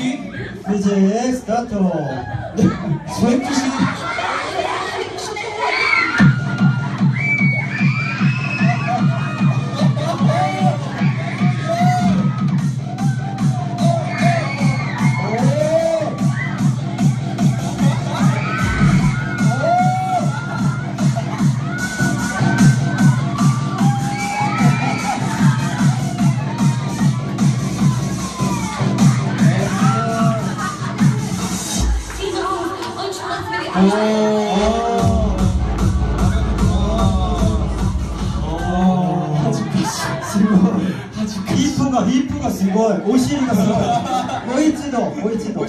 씨. 이제 스타트. 스웨프 씨. 이프가 이프가 스골 오시리가 스골 오이치도 오이치도